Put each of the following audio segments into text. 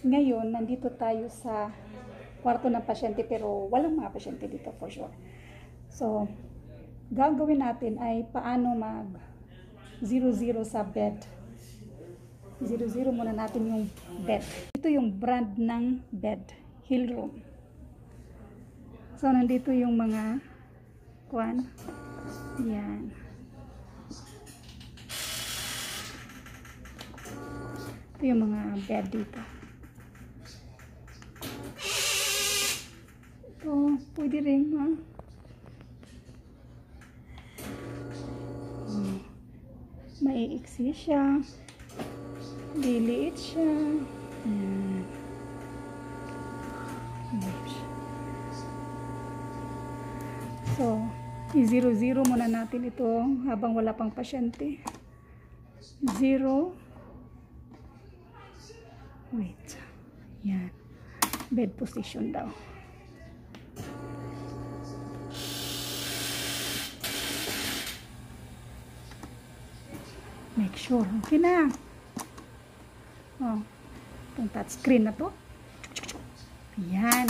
Ngayon, nandito tayo sa kwarto ng pasyente pero walang mga pasyente dito for sure. So, gagawin natin ay paano mag 0-0 sa bed. 0-0 muna natin yung bed. Ito yung brand ng bed. Hill Room. So, nandito yung mga kwan. Yan. Ito yung mga bed dito. Rin, ha? Hmm. Maiiksi siya. Liliit siya. So, i-zero-zero muna natin ito habang wala pang pasyente. Zero. Wait. Yan. Bed position daw. Make sure. Okay na. Oh. Itong touchscreen na to. Yan.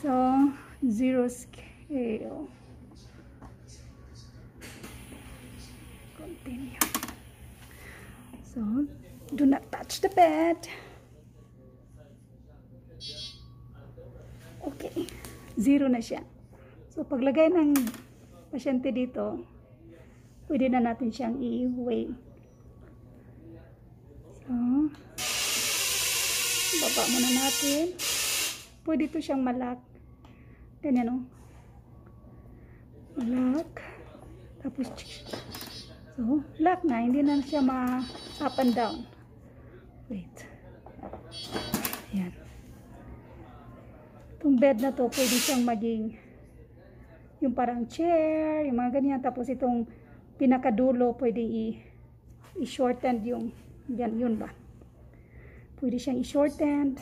So, zero scale. Continue. So, do not touch the bed. Okay. Zero na siya. So, paglagay ng pasyente dito, pwede na natin siyang i-weigh. So, baba muna natin. Pwede to siyang malak. Ganyan o. Lock. Tapos, so, lock na. Hindi na siya ma-up and down. Wait. Ayan. Itong bed na to, pwede siyang maging yung parang chair, yung mga ganyan. Tapos itong pinakadulo, pwede i-shorten yung, yan, yun ba? Pwede siyang i-shorten.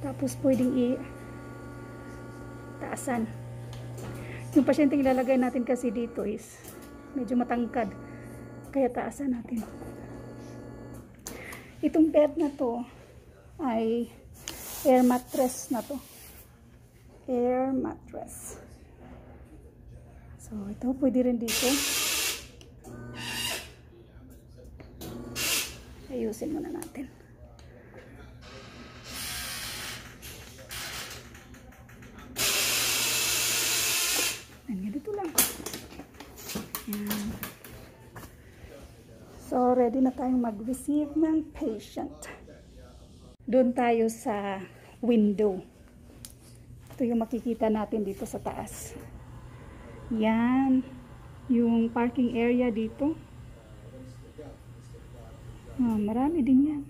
Tapos pwedeng i- taasan. Yung pasyenteng ilalagay natin kasi dito is medyo matangkad. Kaya taasan natin. Itong bed na to ay air mattress na to. Air mattress. So, ito pwede rin dito. Ayusin muna natin. Ayan, ganito lang. Ayan. So, ready na tayong mag-receive ng patient. Doon tayo sa window. Ito yung makikita natin dito sa taas. Yan. Yung parking area dito. Oh, marami din yan.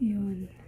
Yun.